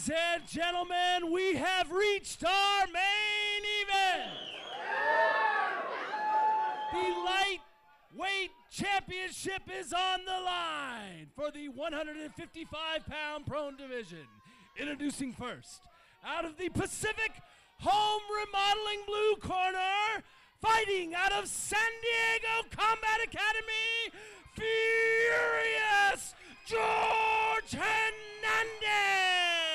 Ladies and gentlemen, we have reached our main event. The lightweight championship is on the line for the 155 pound prone division. Introducing first, out of the Pacific Home Remodeling Blue Corner, fighting out of San Diego Combat Academy, Furious George Hernandez.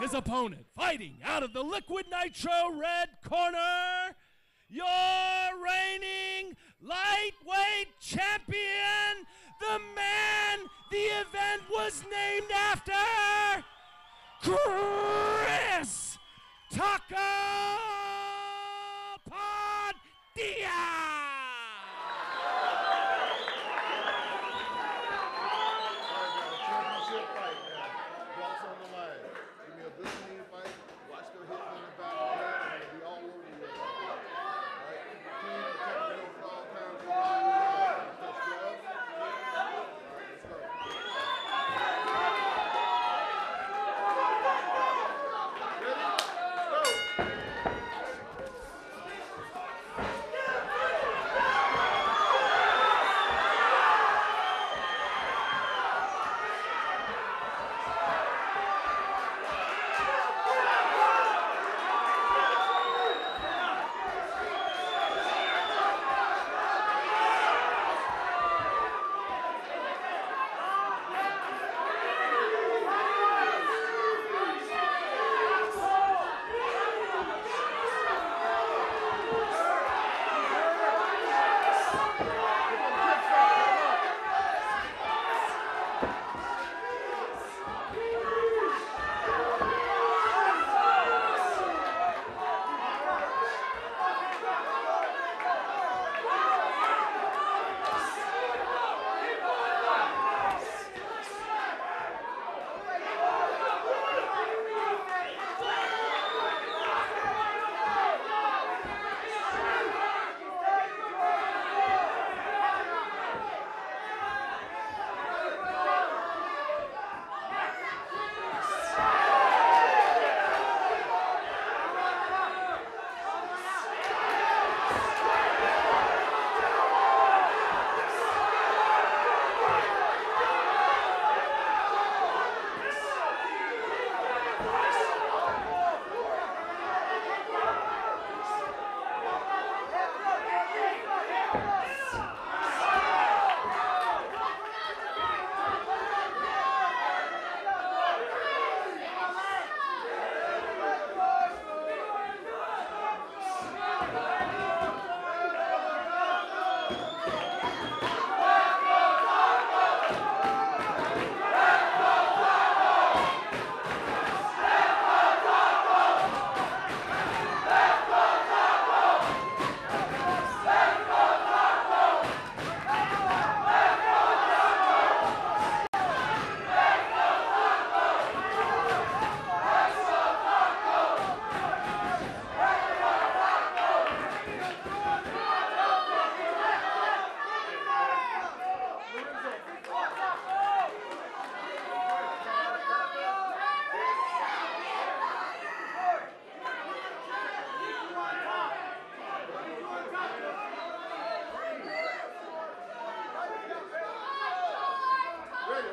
His opponent fighting out of the Liquid Nitro Red Corner, your reigning lightweight champion, the man the event was named after, Chris Taco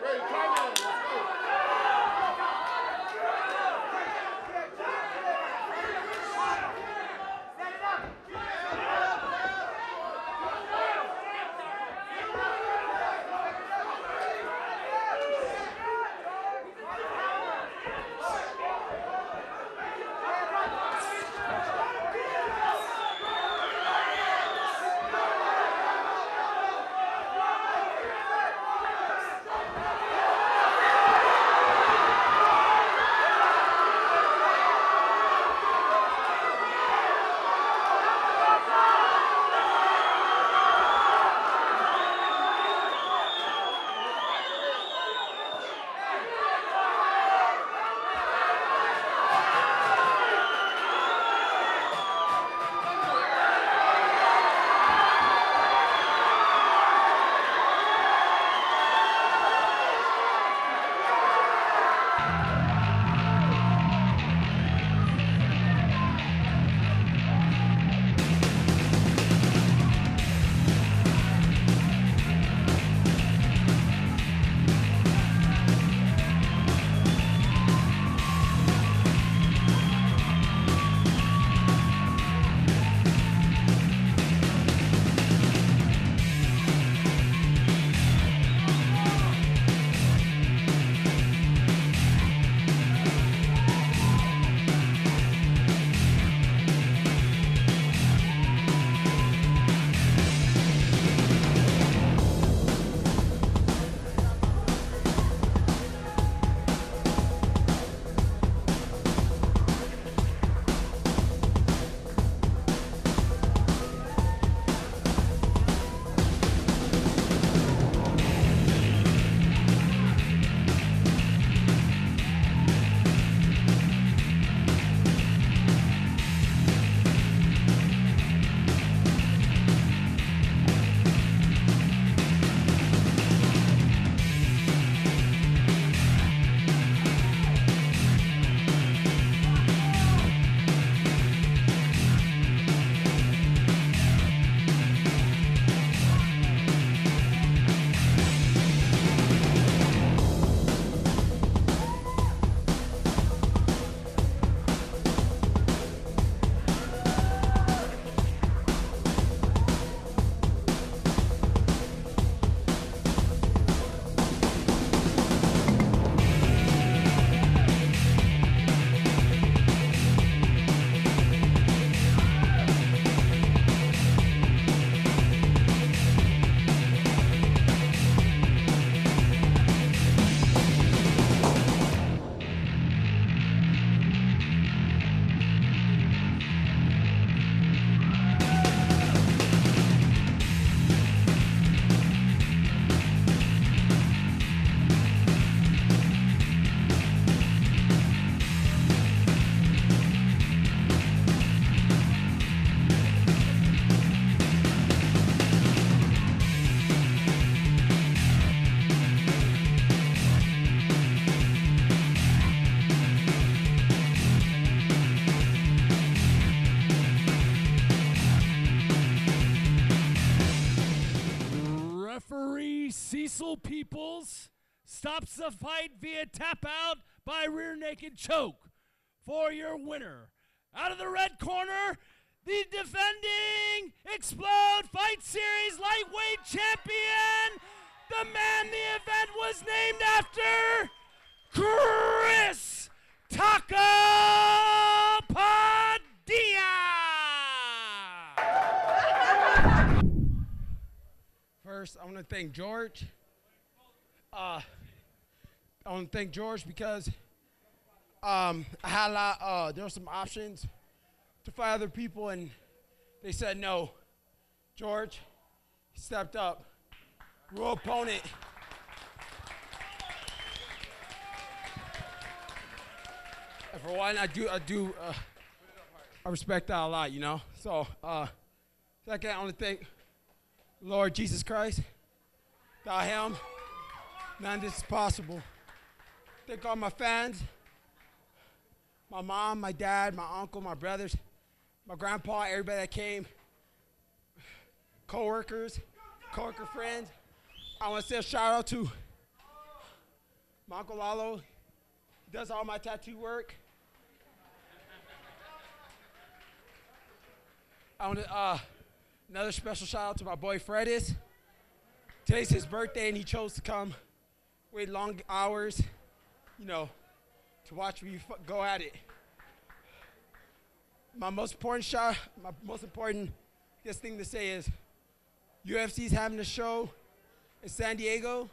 ready, ready, Cecil Peoples stops the fight via tap out by rear naked choke for your winner. Out of the red corner, the defending Xplode Fight Series lightweight champion, the man the event was named after, Chris Taco Padilla. First, I to thank George. Uh, I want to thank George because um, I had a lot, uh, there were some options to fight other people, and they said no. George stepped up. Real opponent. And for one, I do, I do, uh, I respect that a lot, you know. So, uh, second, I want to thank Lord Jesus Christ. Him, none of this is possible. Thank all my fans, my mom, my dad, my uncle, my brothers, my grandpa, everybody that came, co-workers, co-worker friends. I want to say a shout out to my uncle Lalo. He does all my tattoo work. I want to uh, another special shout out to my boy Fredis. Today's his birthday, and he chose to come. Wait long hours, you know, to watch me go at it. My most important shot, my most important, guess, thing to say is, UFC's having a show in San Diego.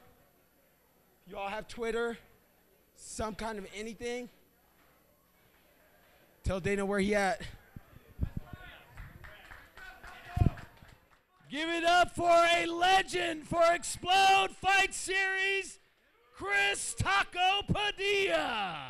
You all have Twitter, some kind of anything. Tell Dana where he at. Give it up for a legend for Xplode Fight Series, Chris Taco Padilla.